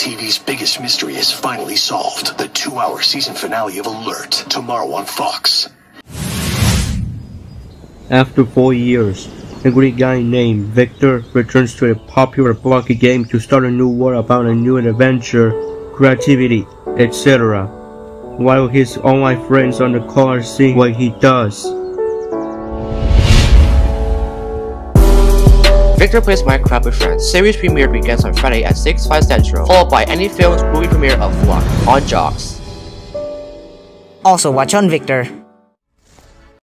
TV's biggest mystery is finally solved. The two-hour season finale of Alert, tomorrow on Fox. After four years, a Greek guy named Victor returns to a popular blocky game to start a new war about a new adventure, creativity, etc. While his online friends on the call are seeing what he does. Victor Plays Minecraft with Friends series premiere begins on Friday at 6, 5 Central, followed by Any Films movie premiere of Flock on JOX. Also watch on Victor.